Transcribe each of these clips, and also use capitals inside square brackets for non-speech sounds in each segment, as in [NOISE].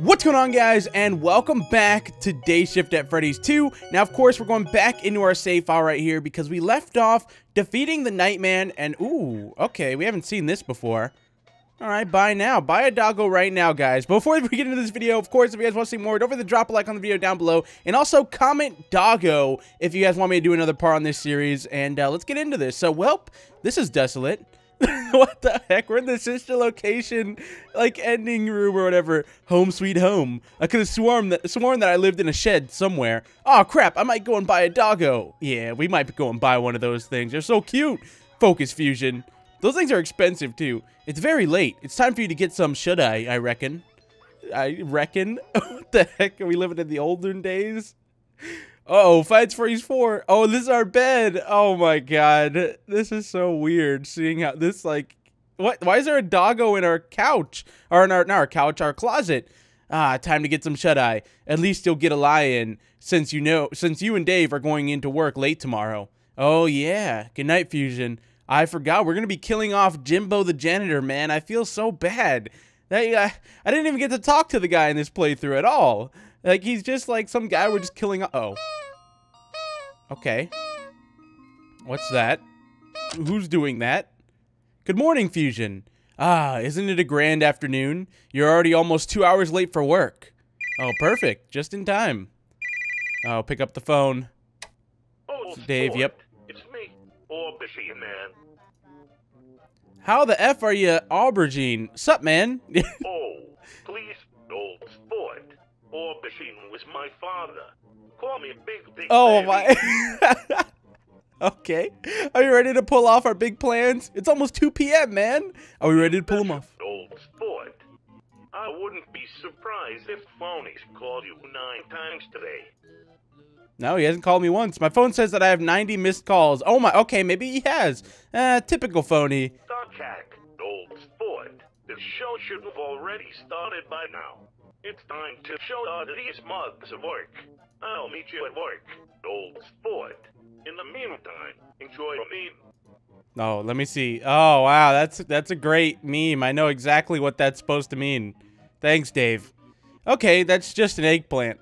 What's going on guys and welcome back to Day Shift at Freddy's 2. Now of course we're going back into our save file right here because we left off defeating the Nightman and ooh, okay, we haven't seen this before. Alright, buy now. Buy a doggo right now, guys. Before [LAUGHS] we get into this video, of course, if you guys want to see more, don't forget to drop a like on the video down below. And also comment doggo if you guys want me to do another part on this series. And uh, let's get into this. So, well, this is Desolate. [LAUGHS] what the heck? We're in the sister location, like ending room or whatever. Home sweet home. I could have sworn that sworn that I lived in a shed somewhere. Oh crap! I might go and buy a doggo. Yeah, we might go and buy one of those things. They're so cute. Focus fusion. Those things are expensive too. It's very late. It's time for you to get some. Should I? I reckon. I reckon. [LAUGHS] what the heck? Are we living in the olden days? Oh, Fights Freeze 4. Oh, this is our bed. Oh my god. This is so weird seeing how this like what why is there a doggo in our couch? Or in our not our couch, our closet. Ah, time to get some shut eye. At least you'll get a lie in since you know since you and Dave are going into work late tomorrow. Oh yeah. Good night, Fusion. I forgot we're gonna be killing off Jimbo the janitor, man. I feel so bad. I, uh, I didn't even get to talk to the guy in this playthrough at all. Like, he's just like some guy we're just killing. Oh. Okay. What's that? Who's doing that? Good morning, Fusion. Ah, isn't it a grand afternoon? You're already almost two hours late for work. Oh, perfect. Just in time. I'll pick up the phone. Oh, Dave, sport. yep. It's me, Aubergine Man. How the F are you, Aubergine? Sup, man? [LAUGHS] oh, please, old sport. Aubergine was my father. Call me Big oh, Baby. my. [LAUGHS] okay. Are you ready to pull off our big plans? It's almost 2 p.m., man. Are we ready to pull them off? Old sport. I wouldn't be surprised if phonies called you nine times today. No, he hasn't called me once. My phone says that I have 90 missed calls. Oh my, okay, maybe he has. Uh, typical phony. Duckhack, old sport. The show should have already started by now. It's time to show these mugs of work. I'll meet you at work, old sport. In the meantime, enjoy meeting. Oh, let me see. Oh, wow, that's that's a great meme. I know exactly what that's supposed to mean. Thanks, Dave. Okay, that's just an eggplant.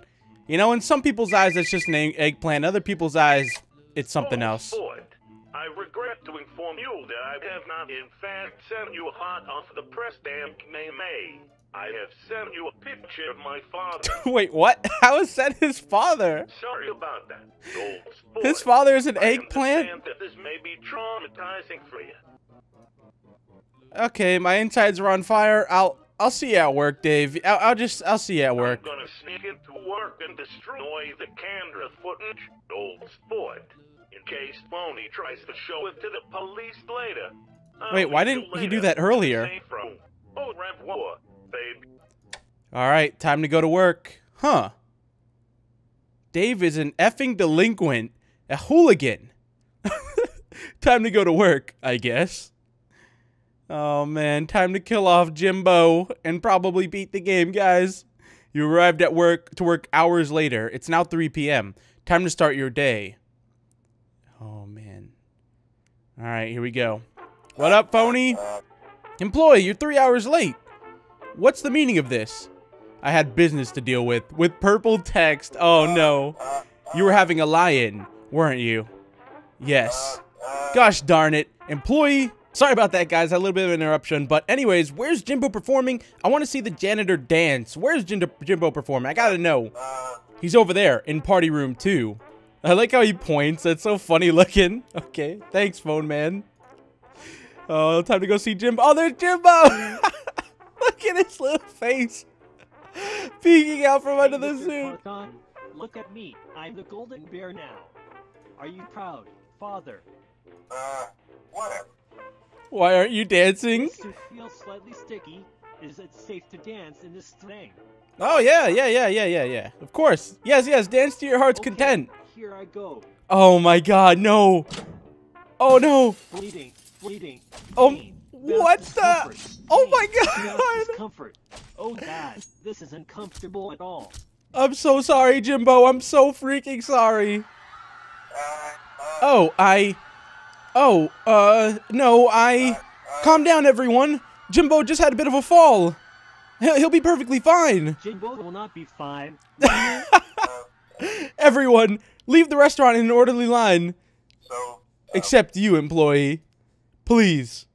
You know, in some people's eyes, that's just an egg eggplant. Other people's eyes, it's something else. Sport, I regret to inform you that I have not in fact sent you hot off the press stamp named May. I have sent you a picture of my father. [LAUGHS] Wait, what? [LAUGHS] How is that his father? Sorry about that. His father is an I eggplant? this may be traumatizing for you. Okay, my insides are on fire. I'll I'll see you at work, Dave. I'll, I'll just I'll see you at work. I'm gonna sneak into work and destroy the camera footage, old sport. In case Phony tries to show it to the police later. I'll Wait, why didn't he do that earlier? Baby. All right, time to go to work. Huh. Dave is an effing delinquent, a hooligan. [LAUGHS] time to go to work, I guess. Oh man, time to kill off Jimbo and probably beat the game, guys. You arrived at work to work hours later. It's now 3 p.m. Time to start your day. Oh man. All right, here we go. What up, phony? Employee, you're three hours late. What's the meaning of this? I had business to deal with. With purple text. Oh no. You were having a lie-in, weren't you? Yes. Gosh darn it. Employee. Sorry about that, guys. A little bit of an interruption. But anyways, where's Jimbo performing? I want to see the janitor dance. Where's Jim Jimbo performing? I gotta know. He's over there in party room two. I like how he points. That's so funny looking. [LAUGHS] Okay. Thanks, phone man. Oh, time to go see Jimbo. Oh, there's Jimbo. [LAUGHS] Look at his little face. Peeking out from under the Mr. suit. Tarkan, look at me. I'm the golden bear now. Are you proud, father? Uh, whatever. Why aren't you dancing? This suit feels slightly sticky. Is it safe to dance in this thing? Oh, yeah, yeah, yeah, yeah, yeah, yeah. Of course. Yes, yes, dance to your heart's Okay, content. Here I go. Oh my god, no. Oh no. Bleeding, bleeding. Oh, pain, what best the- oh my God. Discomfort. Oh God, this isn't comfortable at all. I'm so sorry, Jimbo. I'm so freaking sorry. Uh, uh, Oh, I. Oh, uh, no, I. Calm down, everyone. Jimbo just had a bit of a fall. He'll, he'll be perfectly fine. Jimbo will not be fine. [LAUGHS] Everyone, leave the restaurant in an orderly line. So, Except you, employee. Please,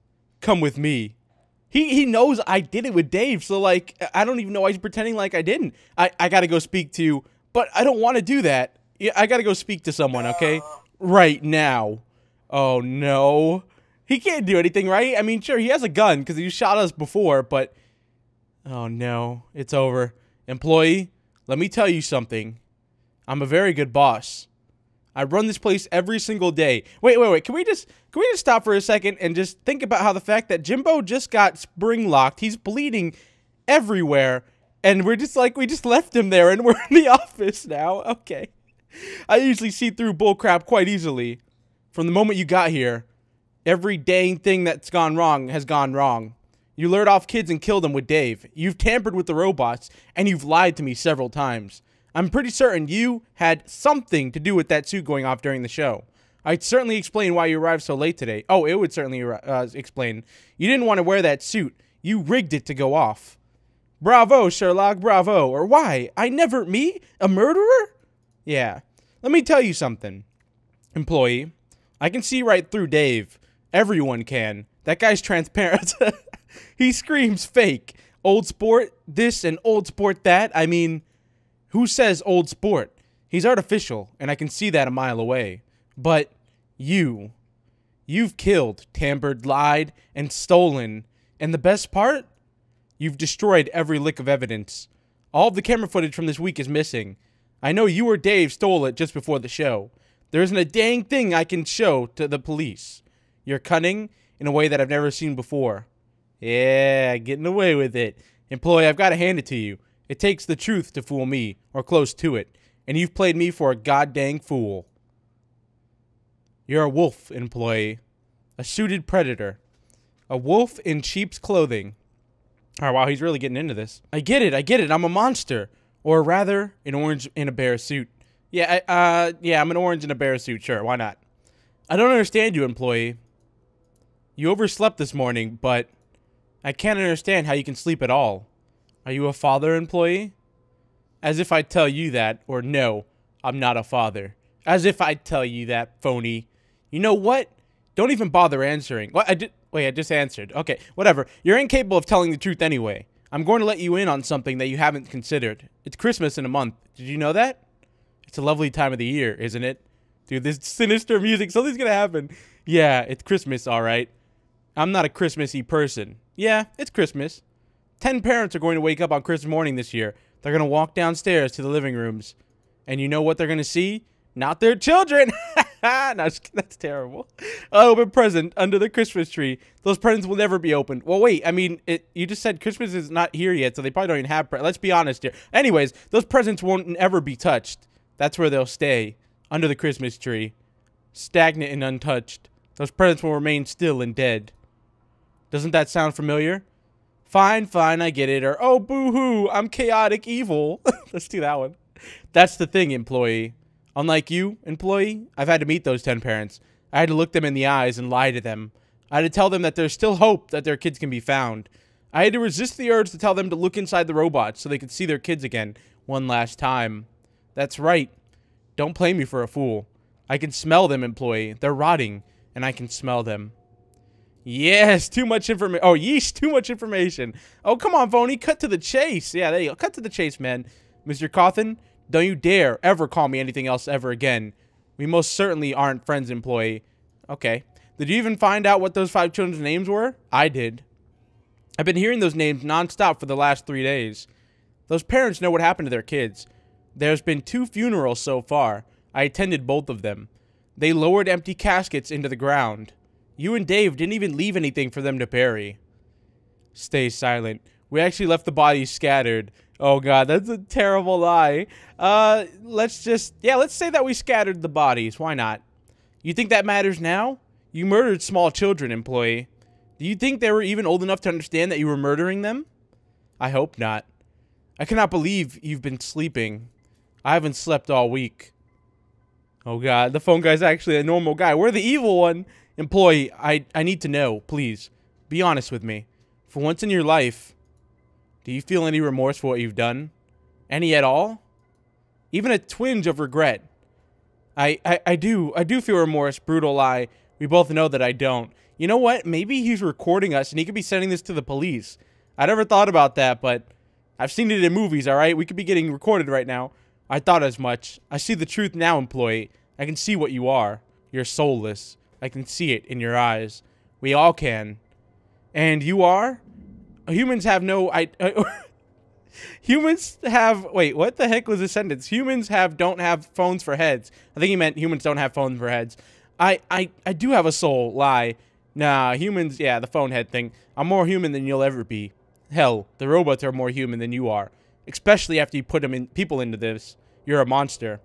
come with me. He he knows I did it with Dave, so like I don't even know why he's pretending like I didn't. I, I gotta go speak to but I don't wanna do that. Yeah, I gotta go speak to someone, okay? Right now. Oh no. He can't do anything, right? I mean, sure, he has a gun because he shot us before, but Oh no, it's over. Employee, let me tell you something. I'm a very good boss. I run this place every single day. Wait, wait, wait. Can we just can we just stop for a second and just think about how the fact that Jimbo just got spring locked, he's bleeding everywhere, and we're just like we just left him there and [LAUGHS] we're in the office now. Okay. I usually see through bullcrap quite easily. From the moment you got here, every dang thing that's gone wrong has gone wrong. You lured off kids and killed them with Dave. You've tampered with the robots, and you've lied to me several times. I'm pretty certain you had something to do with that suit going off during the show. I'd certainly explain why you arrived so late today. Oh, it would certainly uh, explain. You didn't want to wear that suit. You rigged it to go off. Bravo, Sherlock, bravo. Or why? I never, me? A murderer? Yeah. Let me tell you something. Employee, I can see right through Dave. Everyone can. That guy's transparent. [LAUGHS] he screams fake. Old sport this and old sport that. I mean, who says old sport? He's artificial, and I can see that a mile away. But you, you've killed, tampered, lied, and stolen. And the best part? You've destroyed every lick of evidence. All of the camera footage from this week is missing. I know you or Dave stole it just before the show. There isn't a dang thing I can show to the police. You're cunning in a way that I've never seen before. Yeah, getting away with it. Employee, I've got to hand it to you. It takes the truth to fool me, or close to it, and you've played me for a goddamn fool. You're a wolf, employee. A suited predator. A wolf in sheep's clothing. Oh, wow, he's really getting into this. I get it, I get it, I'm a monster. Or rather, an orange in a bear suit. Yeah, I, uh, yeah, I'm an orange in a bear suit, sure, why not? I don't understand you, employee. You overslept this morning, but I can't understand how you can sleep at all. Are you a father employee? As if I'd tell you that, or no, I'm not a father. As if I'd tell you that, phony. You know what? Don't even bother answering. What? I did. Wait, I just answered. Okay, whatever. You're incapable of telling the truth anyway. I'm going to let you in on something that you haven't considered. It's Christmas in a month. Did you know that? It's a lovely time of the year, isn't it? Dude, this sinister music, something's gonna happen. Yeah, it's Christmas, alright. I'm not a Christmassy person. Yeah, it's Christmas. Ten parents are going to wake up on Christmas morning this year. They're going to walk downstairs to the living rooms. And you know what they're going to see? Not their children. [LAUGHS] no, that's terrible. Open present under the Christmas tree. Those presents will never be opened. Well, wait. I mean, it, you just said Christmas is not here yet, so they probably don't even have. Let's be honest here. Anyways, those presents won't ever be touched. That's where they'll stay under the Christmas tree, stagnant and untouched. Those presents will remain still and dead. Doesn't that sound familiar? Fine, fine, I get it. Or, oh, boo-hoo, I'm chaotic evil. [LAUGHS] Let's do that one. That's the thing, employee. Unlike you, employee, I've had to meet those 10 parents. I had to look them in the eyes and lie to them. I had to tell them that there's still hope that their kids can be found. I had to resist the urge to tell them to look inside the robots so they could see their kids again one last time. That's right. Don't play me for a fool. I can smell them, employee. They're rotting, and I can smell them. Yes, too much information. Oh, yeesh, too much information. Oh, come on, phony. Cut to the chase. Yeah, there you go. Cut to the chase, man. Mr. Cawthon, don't you dare ever call me anything else ever again. We most certainly aren't friends, employee. Okay. Did you even find out what those five children's names were? I did. I've been hearing those names nonstop for the last three days. Those parents know what happened to their kids. There's been two funerals so far. I attended both of them. They lowered empty caskets into the ground. You and Dave didn't even leave anything for them to bury. Stay silent. We actually left the bodies scattered. Oh god, that's a terrible lie. Uh, let's just, yeah, let's say that we scattered the bodies. Why not? You think that matters now? You murdered small children, employee. Do you think they were even old enough to understand that you were murdering them? I hope not. I cannot believe you've been sleeping. I haven't slept all week. Oh god, the phone guy's actually a normal guy. We're the evil one. Employee, I, I need to know, please. Be honest with me. For once in your life, Do you feel any remorse for what you've done? Any at all? Even a twinge of regret? I, I, I do. I do feel remorse, brutal lie. We both know that I don't. You know what? Maybe he's recording us and he could be sending this to the police. I never thought about that, but I've seen it in movies, alright? We could be getting recorded right now. I thought as much. I see the truth now, employee. I can see what you are. You're soulless. I can see it in your eyes. We all can. And you are? Humans have no I [LAUGHS] uh, Humans have wait, what the heck was the sentence? Humans have don't have phones for heads. I think he meant humans don't have phones for heads. I I I do have a soul. Lie. Nah, humans, yeah, the phone head thing. I'm more human than you'll ever be. Hell, the robots are more human than you are. Especially after you put them in people into this. You're a monster.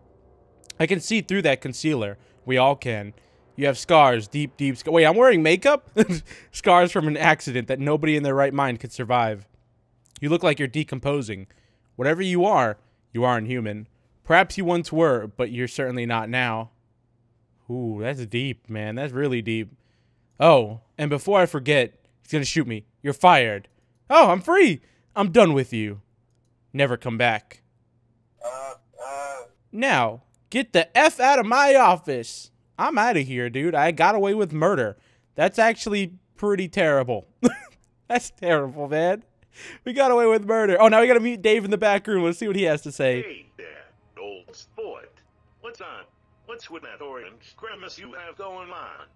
I can see through that concealer. We all can. You have scars, deep, deep scars. Wait, I'm wearing makeup? [LAUGHS] scars from an accident that nobody in their right mind could survive. You look like you're decomposing. Whatever you are, you aren't human. Perhaps you once were, but you're certainly not now. Ooh, that's deep, man. That's really deep. Oh, and before I forget, he's gonna shoot me. You're fired. Oh, I'm free. I'm done with you. Never come back. Uh, uh, Now, get the F out of my office. I'm out of here, dude. I got away with murder. That's actually pretty terrible. [LAUGHS] That's terrible, man. We got away with murder. Oh, now we gotta meet Dave in the back room. Let's see what he has to say. Hey there, old sport. What's on? What's with that orange grimace you have going on?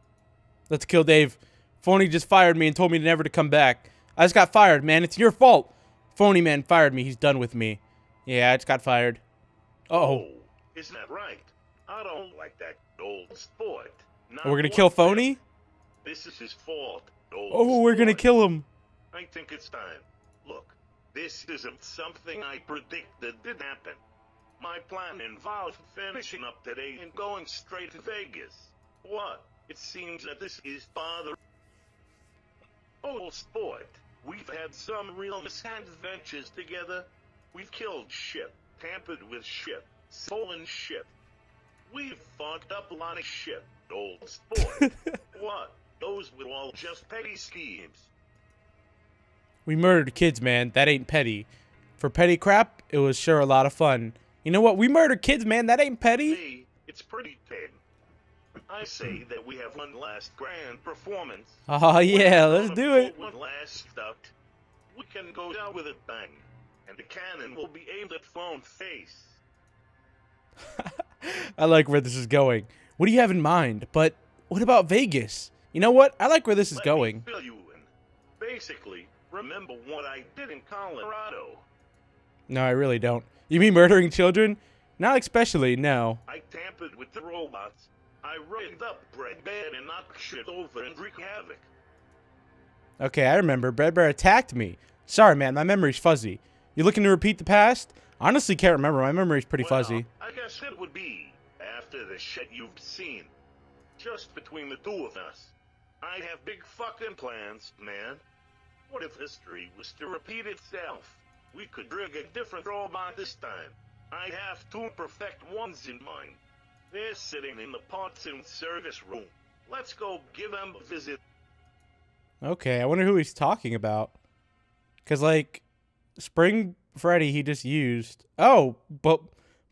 Let's kill Dave. Phony just fired me and told me never to come back. I just got fired, man. It's your fault. Phony man fired me. He's done with me. Yeah, I just got fired. Uh oh. Isn't that right? I don't like that old sport. Not We're gonna kill. Phony? This is his fault. Old Oh, we're gonna kill him. I think it's time. Look, this isn't something I predicted did happen. My plan involved finishing up today and going straight to Vegas. What? It seems that this is Father. Old sport. We've had some real misadventures together. We've killed ship, tampered with ship, stolen shit. We've fucked up a lot of shit, old sport. [LAUGHS] what? Those were all just petty schemes. We murdered kids, man. That ain't petty. For petty crap, it was sure a lot of fun. You know what? We murdered kids, man. That ain't petty. Me, it's pretty tame. I say that we have one last grand performance. [LAUGHS] Oh, yeah. Let's do it. One last stunt. We can go down with a bang, and the cannon will be aimed at phone face. [LAUGHS] [LAUGHS] I like where this is going. What do you have in mind? But what about Vegas? You know what? I like where this is Let going. Me fill you in. Basically, remember what I did in Colorado. No, I really don't. You mean murdering children? Not especially, no. I tampered with the robots. I rigged up Fred Bear and knocked shit over and wreaked havoc. Okay, I remember. Fred Bear attacked me. Sorry, man. My memory's fuzzy. You looking to repeat the past? Honestly, can't remember. My memory's pretty well, fuzzy. I guess it would be after the shit you've seen. Just between the two of us. I have big fucking plans, man. What if history was to repeat itself? We could rig a different robot this time. I have two perfect ones in mind. They're sitting in the parts and service room. Let's go give them a visit. Okay, I wonder who he's talking about. Cause like, Spring Freddy he just used. Oh, but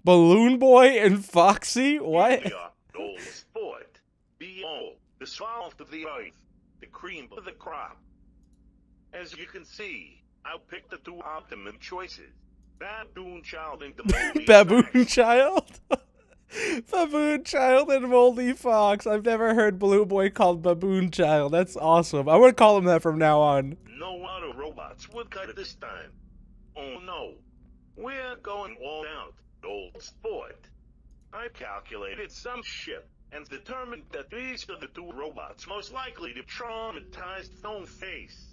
Balloon Boy and Foxy. What? Here we are, old sport. Behold, the salt of the earth, the cream of the crop. As you can see, I picked the two optimum choices. Baboon Child and the [LAUGHS] Moldy Baboon Fox. Child. [LAUGHS] Baboon Child and Moldy Fox. I've never heard Balloon Boy called Baboon Child. That's awesome. I'm gonna call him that from now on. No other robots would cut it this time. Oh no. We're going all out, old sport. I calculated some shit and determined that these are the two robots most likely to traumatize Stone Face.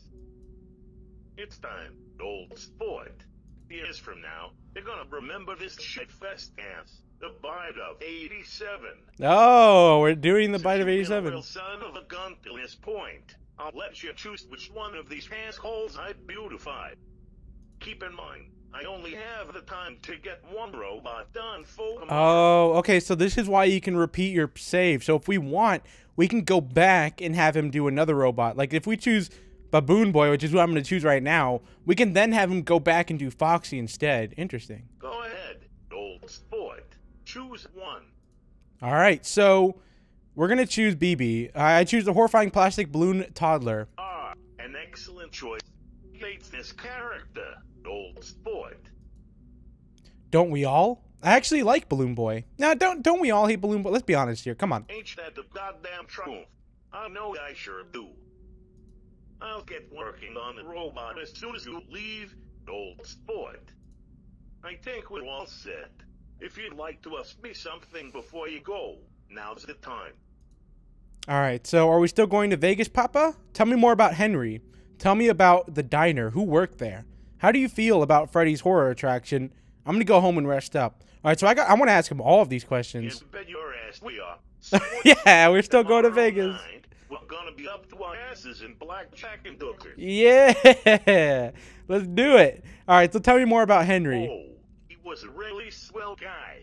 It's time, old sport. Years from now, they're gonna remember this shitfest dance, the bite of 87. Oh, we're doing the Since bite of you've been a 87. real son of a gun to this point, I'll let you choose which one of these assholes I beautify. Keep in mind, I only have the time to get one robot done tomorrow. Oh, okay. So this is why you can repeat your save. So if we want, we can go back and have him do another robot. Like if we choose Baboon Boy, which is who I'm going to choose right now, we can then have him go back and do Foxy instead. Interesting. Go ahead, old sport. Choose one. All right, so we're going to choose BB. I choose the horrifying plastic balloon toddler. Ah, an excellent choice. This character, old sport. Don't we all? I actually like Balloon Boy. Now, don't don't we all hate Balloon Boy? Let's be honest here. Come on. Ain't that the goddamn truth? I know I sure do. I'll get working on the robot as soon as you leave, old sport. I think we're all set. If you'd like to ask me something before you go, now's the time. All right, so are we still going to Vegas, Papa? Tell me more about Henry. Tell me about the diner. Who worked there? How do you feel about Freddy's horror attraction? I'm gonna go home and rest up. All right, so I got. I want to ask him all of these questions. ass we are. [LAUGHS] So yeah, we're still going to Vegas. night, We're gonna be up to our asses in blackjack and hookers. Yeah, [LAUGHS] let's do it. All right, so tell me more about Henry. Oh, he was a really swell guy.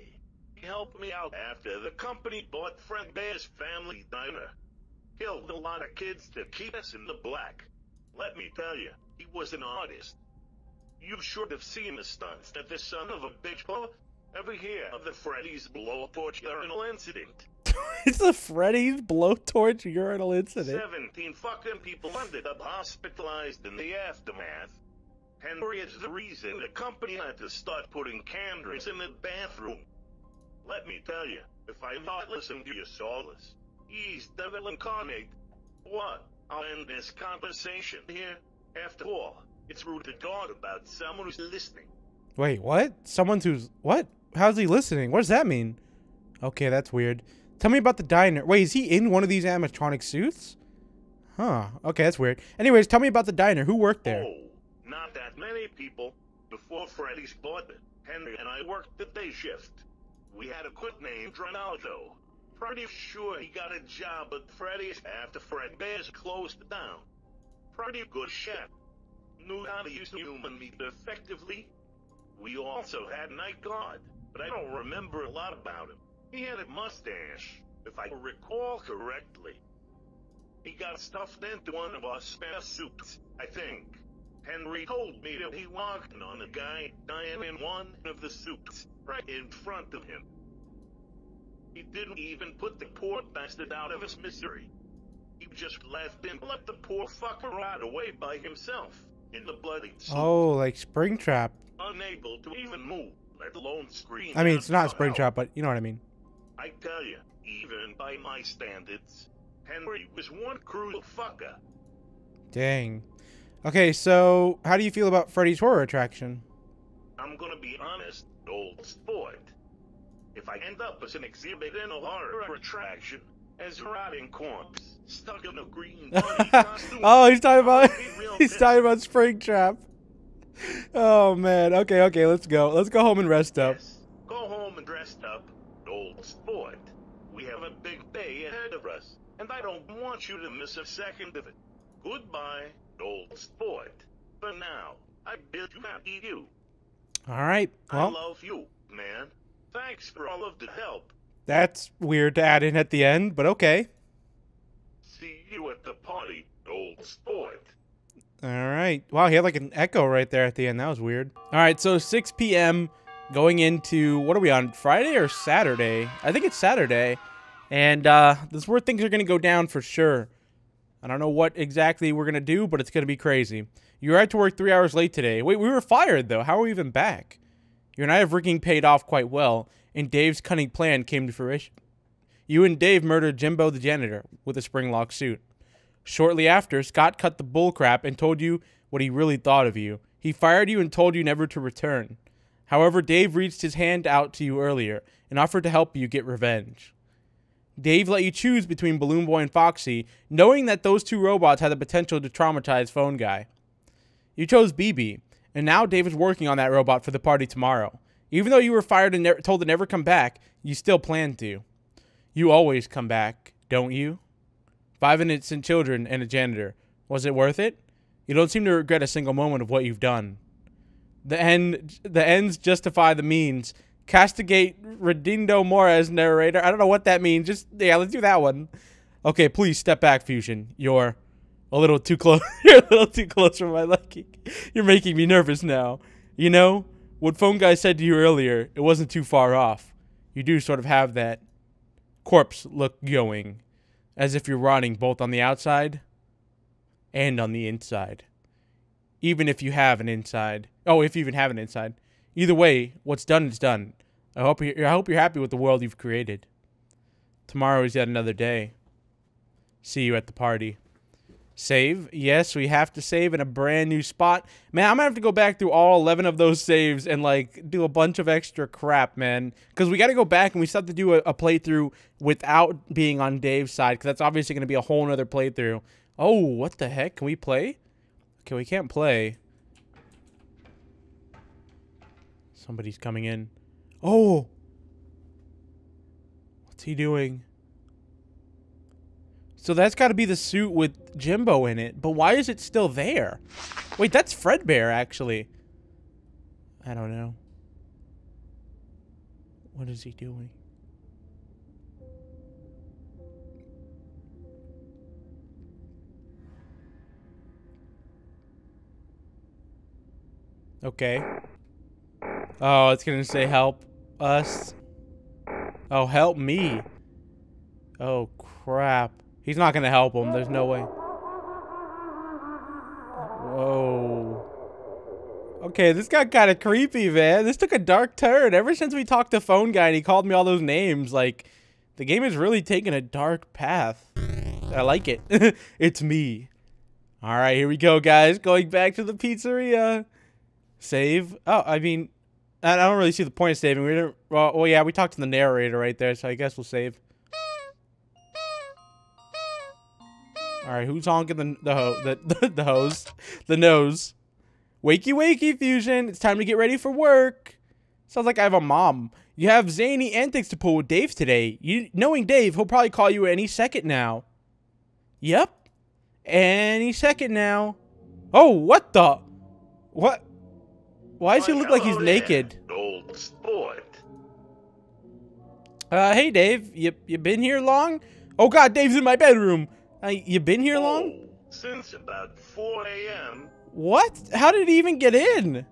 He helped me out after the company bought Fred Bear's family diner. Killed a lot of kids to keep us in the black. Let me tell you, he was an artist. You should have seen the stunts that this son of a bitch pulled. Ever hear of the Freddy's blowtorch urinal incident? [LAUGHS] it's the Freddy's blowtorch urinal incident. 17 fucking people ended up hospitalized in the aftermath. Henry is the reason the company had to start putting cameras in the bathroom. Let me tell you, if I not listen to your solace, he's devil incarnate. What? I'll end this conversation here. After all, it's rude to talk about someone who's listening. Wait, what? Someone's who's what? How's he listening? What does that mean? Okay, that's weird. Tell me about the diner. Wait, is he in one of these animatronic suits? Huh. Okay, that's weird. Anyways, tell me about the diner. Who worked there? Oh, not that many people. Before Freddy's bought it, Henry and I worked the day shift. We had a quick named Ronaldo. Pretty sure he got a job at Freddy's after Fred Bear's closed down. Pretty good chef. Knew how to use human meat effectively. We also had Night Guard, but I don't remember a lot about him. He had a mustache, if I recall correctly. He got stuffed into one of our spare suits, I think. Henry told me that he walked on a guy dying in one of the suits, right in front of him. He didn't even put the poor bastard out of his misery. He just left him, let the poor fucker rot away by himself, in the bloody Oh, like Springtrap. unable to even move, let alone scream. I mean, it's not. Springtrap, but you know what I mean. I tell you, even by my standards, Henry was one cruel fucker. Dang. Okay, so how do you feel about Freddy's horror attraction? I'm gonna be honest, old sport. If I end up as an exhibit in a horror attraction, as a rotting corpse, stuck in a green [LAUGHS] oh, he's talking about [LAUGHS] he's talking about Springtrap. Oh man. Okay, okay, let's go. Let's go home and rest up. Yes, go home and rest up, old sport. We have a big day ahead of us, and I don't want you to miss a second of it. Goodbye, old sport. For now, I bid you adieu. All right. I Well, love you, man. Thanks for all of the help. that's weird to add in at the end, but okay. See you at the party, old sport. All right. Wow, he had like an echo right there at the end. That was weird. All right, so 6 p.m. going into what are we on? Friday or Saturday? I think it's Saturday. And uh this is where things are going to go down for sure. I don't know what exactly we're going to do, but it's going to be crazy. You're arrived to work 3 hours late today. Wait, we were fired though. How are we even back? Your night of rigging paid off quite well, and Dave's cunning plan came to fruition. You and Dave murdered Jimbo the janitor with a spring lock suit. Shortly after, Scott cut the bullcrap and told you what he really thought of you. He fired you and told you never to return. However, Dave reached his hand out to you earlier and offered to help you get revenge. Dave let you choose between Balloon Boy and Foxy, knowing that those two robots had the potential to traumatize Phone Guy. You chose BB, and now David's working on that robot for the party tomorrow. Even though you were fired and ne- told to never come back, you still plan to. You always come back, don't you? Five innocent children and a janitor. Was it worth it? You don't seem to regret a single moment of what you've done. The end the ends justify the means. Castigate Redindo Mores narrator. I don't know what that means. Just yeah, let's do that one. Okay, please step back, Fusion. You're A little too close. [LAUGHS] You're a little too close for my liking. You're making me nervous now. You know, what phone guy said to you earlier, it wasn't too far off. You do sort of have that corpse look going, as if you're rotting both on the outside and on the inside. Even if you have an inside. Oh, if you even have an inside. Either way, what's done is done. I hope you I hope you're happy with the world you've created. Tomorrow is yet another day. See you at the party. Save. Yes, we have to save in a brand new spot. Man, I'm to have to go back through all 11 of those saves and, like, do a bunch of extra crap, man. Because we got to go back and we still have to do a, a playthrough without being on Dave's side. Because that's obviously going to be a whole nother playthrough. Oh, what the heck? Can we play? Okay, we can't play. Somebody's coming in. Oh! What's he doing? So that's got to be the suit with Jimbo in it. But why is it still there? Wait, that's Fredbear, actually. I don't know. What is he doing? Okay. Oh, it's gonna say help us. Oh, help me. Oh, crap. He's not gonna help him. There's no way. Whoa. Okay, this got kind of creepy, man. This took a dark turn. Ever since we talked to Phone Guy and he called me all those names, like, the game is really taking a dark path. I like it. [LAUGHS] it's me. All right, here we go, guys. Going back to the pizzeria. Save. Oh, I mean, I don't really see the point of saving. We didn't. Well, well, yeah, we talked to the narrator right there, so I guess we'll save. All right, who's honking the the ho the, [LAUGHS] the the hose, the nose? Wakey wakey fusion. It's time to get ready for work. Sounds like I have a mom. You have zany antics to pull with Dave today. You knowing Dave, he'll probably call you any second now. Yep, any second now. Oh, what the? What? Why does he look like he's naked? Old sport. Uh, hey Dave, you you been here long? Oh God, Dave's in my bedroom. Uh, you been here long? Oh, since about 4 a.m. What? How did he even get in?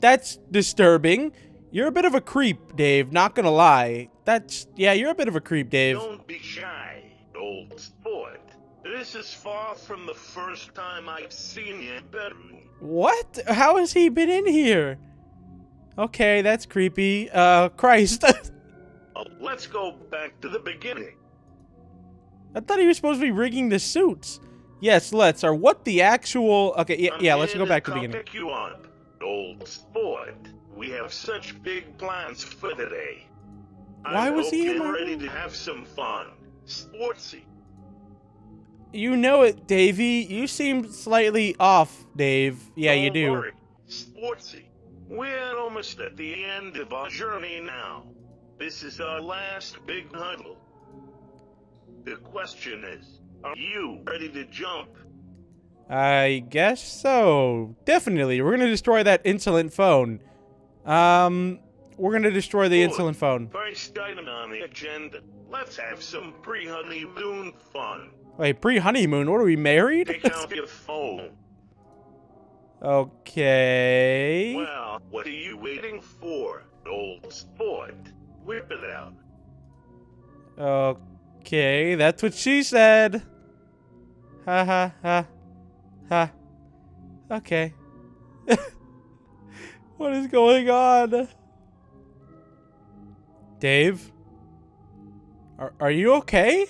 That's disturbing. You're a bit of a creep, Dave. Not gonna lie. That's yeah, you're a bit of a creep, Dave. Don't be shy, old sport. This is far from the first time I've seen you in bedroom. What? How has he been in here? Okay, that's creepy. Uh, Christ. [LAUGHS] Oh, let's go back to the beginning. I thought he was supposed to be rigging the suits. Yes, let's. Or what the actual? Okay, yeah, yeah. Let's go back to the beginning. pick you up, old sport. We have such big plans for today. Why I was hope he in my ready room? to have some fun. Sportsy. You know it, Davey. You seem slightly off, Dave. Yeah, you Don't do. worry. Sportsy. We're almost at the end of our journey now. This is our last big huddle. The question is, are you ready to jump? I guess so. Definitely. We're gonna destroy that insolent phone. Um, we're gonna destroy the Good. insolent phone. First item on the agenda. Let's have some pre-honeymoon fun. Wait, pre-honeymoon? What are we married? Take out your phone. okay. Well, what are you waiting for, old sport? Whip it out. Okay, that's what she said. Ha ha ha. Ha. Okay. [LAUGHS] what is going on? Dave? Are, are you okay?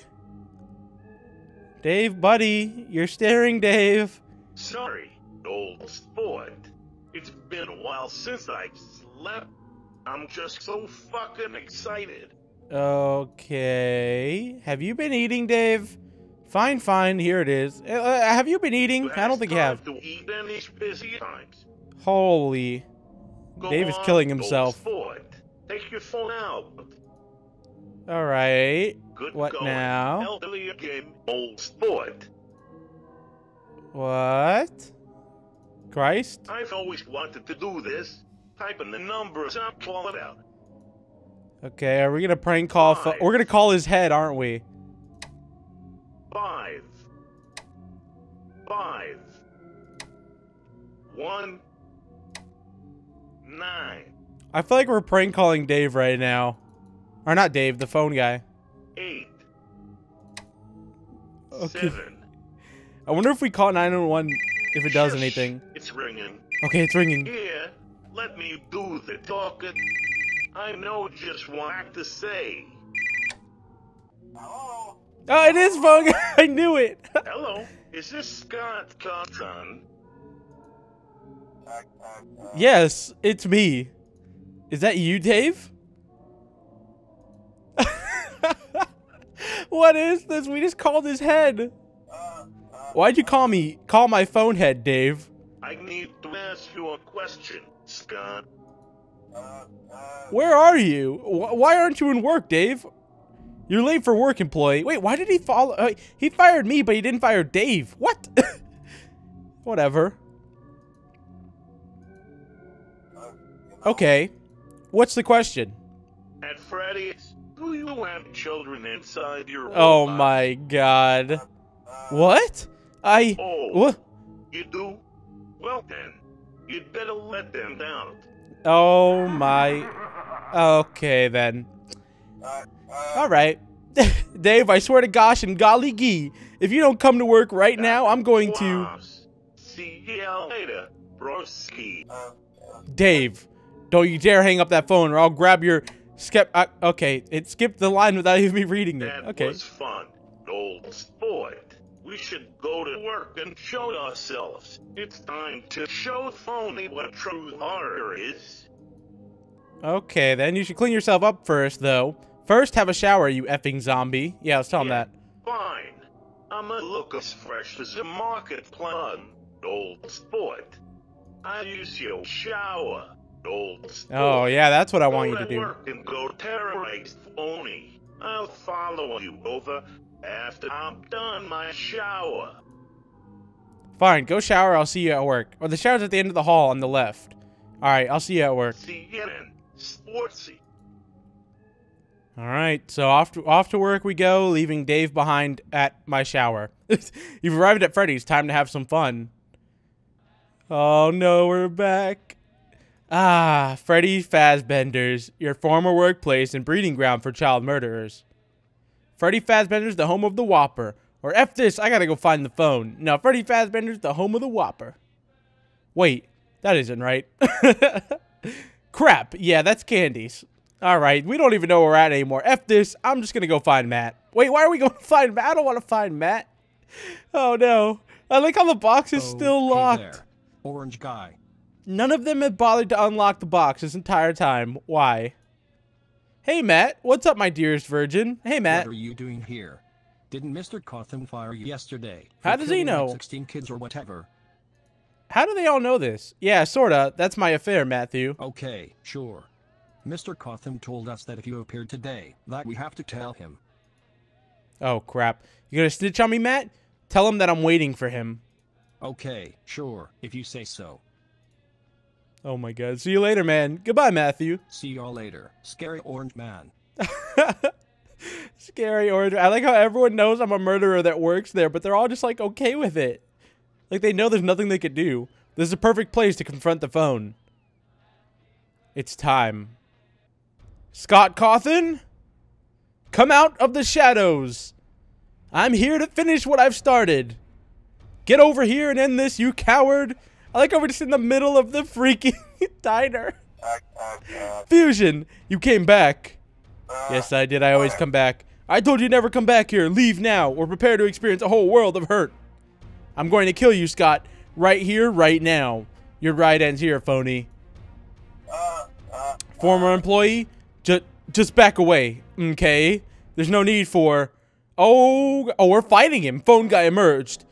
Dave, buddy, you're staring, Dave. Sorry, old sport. It's been a while since I slept. I'm just so fucking excited. Okay. Have you been eating, Dave? Fine, fine. Here it is. Uh, Uh, have you been eating? I don't think you have. To eat in these busy times. Holy. Go Dave is killing himself. Take your phone out. All right. Good What going. now? Elderly game, old sport. What? Christ? I've always wanted to do this. Type in the numbers and call it out. Okay, are we gonna prank call? Pho- We're gonna call his head, aren't we? Five, five, one, nine, I feel like we're prank calling Dave right now. Or not Dave, the phone guy. eight, Okay. seven. I wonder if we call 911 if it does Shush, anything. It's ringing. Okay, it's ringing. Here, let me do the talking. I know just what to say. Hello? Oh, it is guy. [LAUGHS] I knew it. [LAUGHS] Hello, is this Scott uh, yes, it's me. Is that you, Dave? [LAUGHS] what is this? We just called his head. Why'd you call me? Call my phone head, Dave. I need to ask you a question, Scott. Where are you? Why aren't you in work, Dave? You're late for work, employee. Wait, why did he follow? Uh, he fired me, but he didn't fire Dave. What? [LAUGHS] Whatever. Okay. What's the question? At Freddy's, do you have children inside your Oh my god. What? I. Oh, What? you do? Well then, you'd better let them down. Oh my. Okay then. All right. [LAUGHS] Dave, I swear to gosh and golly gee, if you don't come to work right now, I'm going to. See you later, broski. Dave, don't you dare hang up that phone or I'll grab your. Skip. Uh, okay, it skipped the line without [LAUGHS] even me reading it. That Okay. was fun, old sport. We should go to work and show ourselves. It's time to show phony what true horror is. Okay, then you should clean yourself up first, though. First, have a shower, you effing zombie. Yeah, let's tell him Yeah. that. Fine. I'ma look as fresh as a market plum, old sport. I use your shower, old oh, sport. Oh, yeah, that's what I want you to do. work and go terrorize phony. I'll follow you over after I'm done my shower. Fine, go shower, I'll see you at work. Or the shower's at the end of the hall on the left. Alright, I'll see you at work. See you then, sportsy. Alright, so off to, off to work we go, leaving Dave behind at my shower. [LAUGHS] You've arrived at Freddy's, time to have some fun. Oh no, we're back. Ah, Freddy Fazbender's, your former workplace and breeding ground for child murderers. Freddy Fazbender's the home of the Whopper. Or F this, I gotta go find the phone. No, Freddy Fazbender's the home of the Whopper. Wait, that isn't right. [LAUGHS] Crap, yeah, that's Candy's. Alright, we don't even know where we're at anymore. F this, I'm just gonna go find Matt. Wait, why are we going to find Matt? I don't want to find Matt. Oh no. I like how the box is still locked. Orange guy. None of them have bothered to unlock the box this entire time. Why? Hey, Matt. What's up, my dearest virgin? Hey, Matt. What are you doing here? Didn't Mr. Cawthon fire you yesterday? How does he know? 16 kids or whatever. How do they all know this? Yeah, sorta. That's my affair, Matthew. Okay, sure. Mr. Cawthon told us that if you appeared today, that we have to tell him. Oh, crap. You gonna snitch on me, Matt? Tell him that I'm waiting for him. Okay, sure, if you say so. Oh my god. See you later, man. Goodbye, Matthew. See y'all later, scary orange man. [LAUGHS] Scary orange. I like how everyone knows I'm a murderer that works there, but they're all just like okay with it. Like they know there's nothing they could do. This is a perfect place to confront the phone. It's time. Scott Cawthon? Come out of the shadows. I'm here to finish what I've started. Get over here and end this, you coward. I like how we're just in the middle of the freaking [LAUGHS] diner. Fusion, you came back. Yes, I did. I always come back. I told you never come back here. Leave now, or prepare to experience a whole world of hurt. I'm going to kill you, Scott. Right here, right now. Your ride ends here, phony. Former employee, just just back away, okay? There's no need for. Oh, oh, we're fighting him. Phone guy emerged.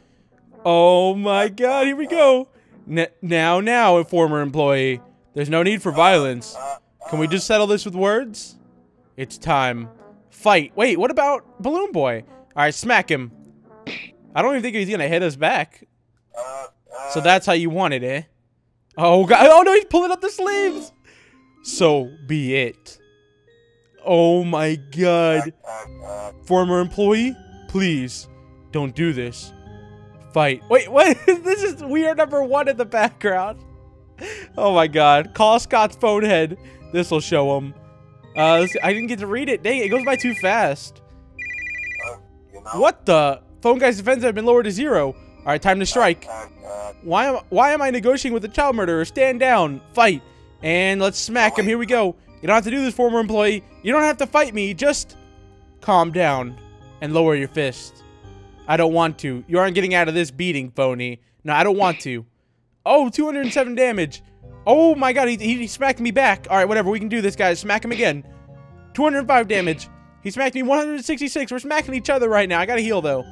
Oh my God! Here we go. Now, now, a former employee. There's no need for violence. Can we just settle this with words? It's time. Fight. Wait, what about Balloon Boy? All right, smack him. I don't even think he's gonna hit us back. So that's how you want it, eh? Oh god! Oh no, he's pulling up the sleeves. So be it. Oh my god. Former employee, please don't do this. Fight. Wait, what? [LAUGHS] this is we are number one in the background. Oh my god. Call Scott's phone head. This will show him. Uh, I didn't get to read it. Dang, it goes by too fast. What the? Phone guy's defense have been lowered to zero. All right, time to strike. Why am Why am I negotiating with a child murderer? Stand down. Fight. And let's smack him. Here we go. You don't have to do this, former employee. You don't have to fight me. Just calm down and lower your fist. I don't want to. You aren't getting out of this beating, phony. No, I don't want to. Oh, 207 damage. Oh my god, he, he smacked me back. All right, whatever. We can do this, guys. Smack him again. 205 damage. He smacked me 166. We're smacking each other right now. I gotta heal, though.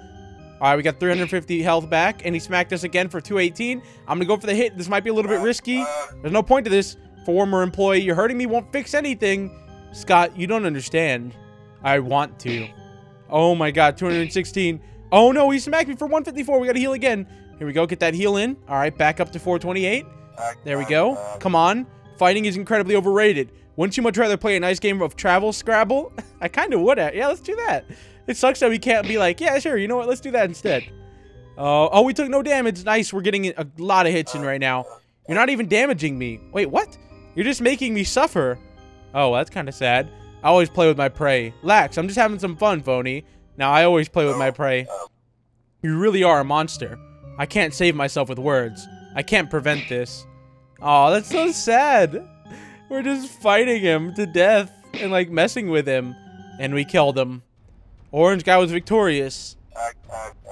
All right, we got 350 health back, and he smacked us again for 218. I'm gonna go for the hit. This might be a little bit risky. There's no point to this. Former employee, you're hurting me won't fix anything. Scott, you don't understand. I want to. Oh my god, 216. Oh no, he smacked me for 154. We gotta heal again. Here we go, get that heal in. All right, back up to 428. uh, There we uh, go. uh, Come on. Fighting is incredibly overrated. Wouldn't you much rather play a nice game of travel Scrabble? [LAUGHS] I kind of would. Yeah, let's do that. It sucks that we can't be like, yeah, sure. You know what? Let's do that instead. Oh, oh, we took no damage. Nice. We're getting a lot of hits in right now. You're not even damaging me. Wait, what? You're just making me suffer. Oh, that's kind of sad. I always play with my prey. Lax, I'm just having some fun, phony. Now, I always play with my prey. You really are a monster. I can't save myself with words. I can't prevent this. Oh, that's so sad. We're just fighting him to death and like messing with him. And we killed him. Orange guy was victorious.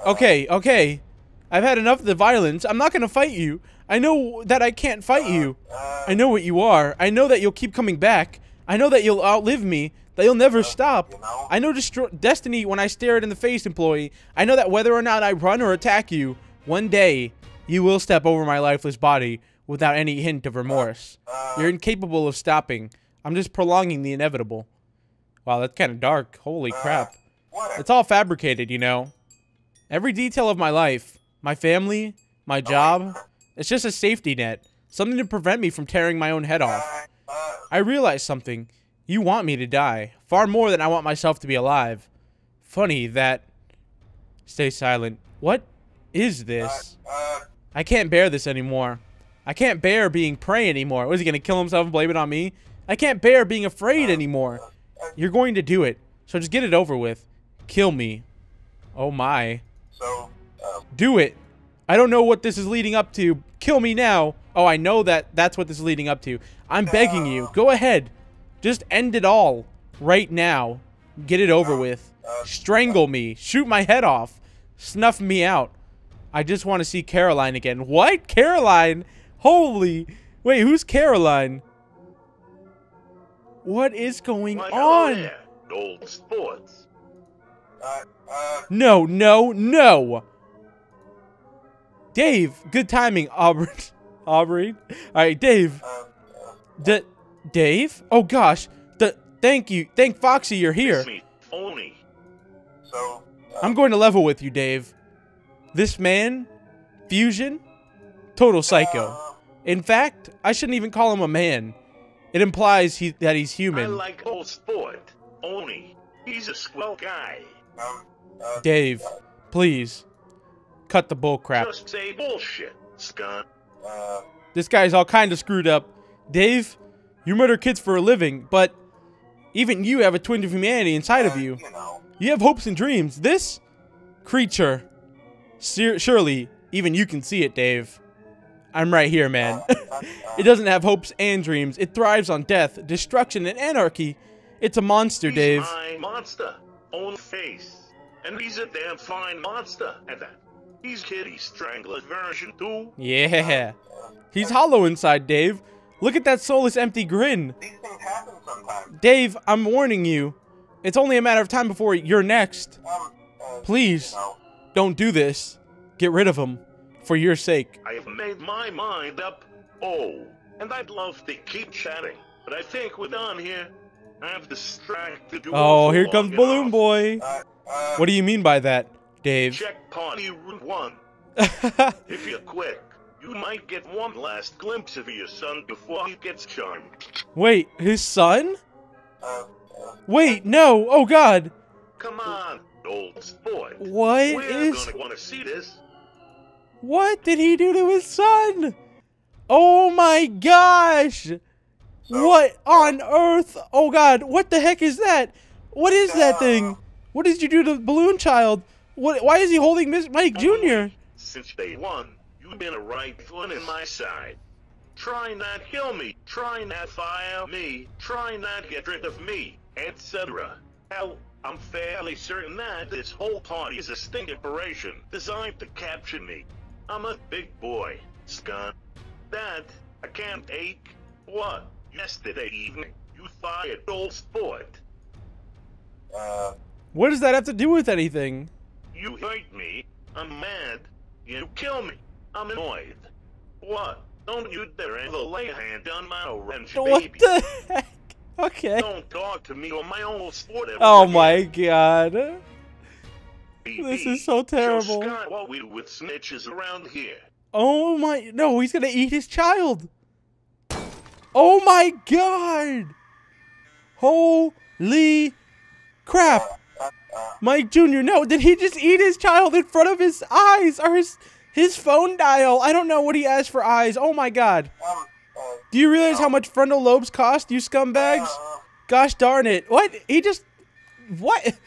Okay, okay. I've had enough of the violence. I'm not gonna fight you. I know that I can't fight you. I know what you are. I know that you'll keep coming back. I know that you'll outlive me. That you'll never stop. you know. I know destro- destiny when I stare it in the face, employee. I know that whether or not I run or attack you, one day you will step over my lifeless body without any hint of remorse. uh, You're incapable of stopping. I'm just prolonging the inevitable. Wow, that's kind of dark. Holy crap. what? It's all fabricated, you know. Every detail of my life, my family, my job, it's just a safety net. Something to prevent me from tearing my own head off. Uh, uh, I realize something. You want me to die, far more than I want myself to be alive. Funny that. Stay silent. What is this? I can't bear this anymore. I can't bear being prey anymore. Was he gonna kill himself and blame it on me? I can't bear being afraid anymore. You're going to do it, so just get it over with. Kill me. Oh my. so, Do it. I don't know what this is leading up to. Kill me now. Oh, I know that that's what this is leading up to. I'm begging you. Go ahead. Just end it all. Right now. Get it over with. Strangle me. Shoot my head off. Snuff me out. I just want to see Caroline again. What? Caroline? Holy. Wait, who's Caroline? What is going Why, on? there, old sports. uh, uh, No, no, no. Dave, good timing, Aubrey. [LAUGHS] Aubrey. All right, Dave. uh, D- Dave? Oh gosh. D- thank you. Thank Foxy you're here. It's me, phony. so, uh, I'm going to level with you, Dave. This man, Fusion, total psycho. uh, In fact, I shouldn't even call him a man. It implies he that he's I human. like old sport. Phony. He's a swell guy. um, uh, Dave, please cut the bull crap. Just say bullshit, Scott. uh, This guy's all kind of screwed up. Dave, you murder kids for a living, but even you have a twinge of humanity inside of you. you know, You have hopes and dreams. This creature, ser- surely even you can see it, Dave. I'm right here, man. Uh, [LAUGHS] it doesn't have hopes and dreams. It thrives on death, destruction, and anarchy. It's a monster, He's Dave. my monster. Own face. And he's a damn fine monster at that. He's Kitty Strangler version 2. Yeah. Uh, he's hollow inside, Dave. Look at that soulless, empty grin. these things happen sometimes. Dave, I'm warning you. It's only a matter of time before you're next. Um, uh, Please, no, don't do this. Get rid of him. For your sake. I have made my mind up. Oh, and I'd love to keep chatting, but I think we're done here. I've distracted you. Oh, here comes Balloon enough. Boy. uh, uh, What do you mean by that, Dave? Check party route one. [LAUGHS] If you're quick, you might get one last glimpse of your son before he gets charmed. Wait, his son? uh, uh, Wait, no. Oh God. Come on, old sport. What We're is? gonna want to see this. What did he do to his son? Oh my gosh! What on earth? Oh god, what the heck is that? What is that thing? What did you do to the Balloon Child? What? Why is he holding Miss Mike Jr.? Since day one, you've been a right foot in my side. Try not kill me, try not fire me, try not get rid of me, etc. Hell, I'm fairly certain that this whole party is a sting operation designed to capture me. I'm a big boy, Scott. Dad, I can't ache. What? Yesterday evening, you fired old sport. Uh, What does that have to do with anything? You hurt me. I'm mad. You kill me. I'm annoyed. What? Don't you dare ever lay a hand on my orange What baby. the heck? Okay. Don't talk to me on my own sport ever Oh my god. this is so terrible. What we do with snitches around here. Oh my. No, he's gonna eat his child. Oh my god. Holy crap. Mike Jr. No, did he just eat his child in front of his eyes or his his phone dial? I don't know what he asked for eyes. Oh my god. Do you realize how much frontal lobes cost, you scumbags? Gosh darn it. What? He just what?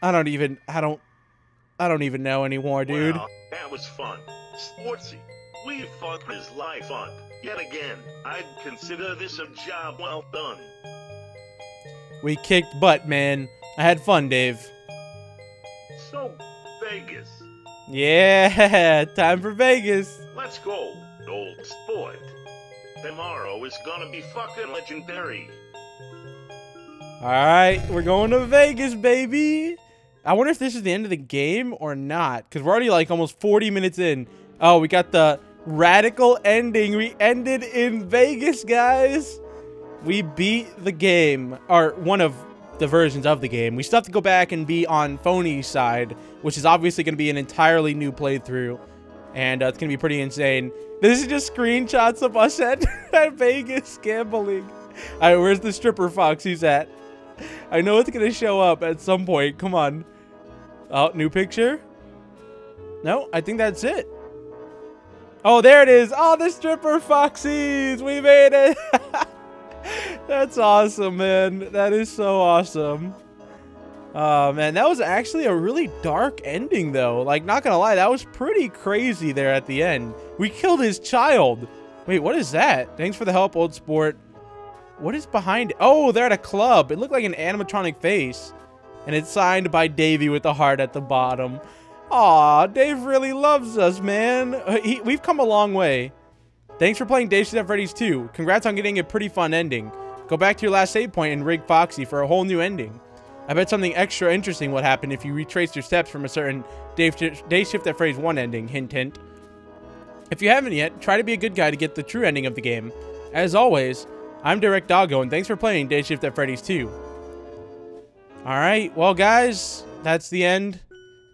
I don't even I don't I don't even know anymore, dude. That was fun. Sportsy. We fucked his life up. Yet again, I'd consider this a job well done. We kicked butt, man. I had fun, Dave. So, Vegas. Yeah, [LAUGHS] time for Vegas. Let's go, old sport. Tomorrow is gonna be fucking legendary. All right, we're going to Vegas, baby. I wonder if this is the end of the game or not, because we're already like almost 40 minutes in. Oh, we got the radical ending. We ended in Vegas, guys. We beat the game, or one of the versions of the game. We still have to go back and be on Phony's side, which is obviously going to be an entirely new playthrough, and uh, it's going to be pretty insane. This is just screenshots of us at, [LAUGHS] at Vegas gambling. All right, where's the stripper fox he's at? I know it's going to show up at some point. Come on. Oh, new picture? No, I think that's it. Oh, there it is. Oh, the stripper foxies. We made it. [LAUGHS] That's awesome, man. That is so awesome. Oh, man. That was actually a really dark ending, though. Like, not gonna lie, that was pretty crazy there at the end. We killed his child. Wait, what is that? Thanks for the help, old sport. What is behind it? Oh, they're at a club. It looked like an animatronic face. And it's signed by Davey with the heart at the bottom. Aw, Dave really loves us, man. Uh, He, we've come a long way. Thanks for playing Dave at Freddy's 2. Congrats on getting a pretty fun ending. Go back to your last save point and rig Foxy for a whole new ending. I bet something extra interesting would happen if you retraced your steps from a certain Dave, Day Shift at Freddy's 1 ending. Hint, hint. If you haven't yet, try to be a good guy to get the true ending of the game. As always, I'm Derek Doggo, and thanks for playing Day Shift at Freddy's 2. Alright, well guys, that's the end.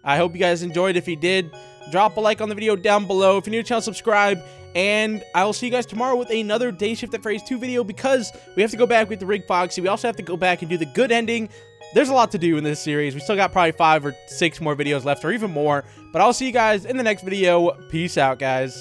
I hope you guys enjoyed. If you did, drop a like on the video down below. If you're new to the channel, subscribe. And I will see you guys tomorrow with another Day Shift at Freddy's 2 video because we have to go back with the Rig Foxy. We also have to go back and do the good ending. There's a lot to do in this series. We still got probably five or six more videos left or even more. But I'll see you guys in the next video. Peace out, guys.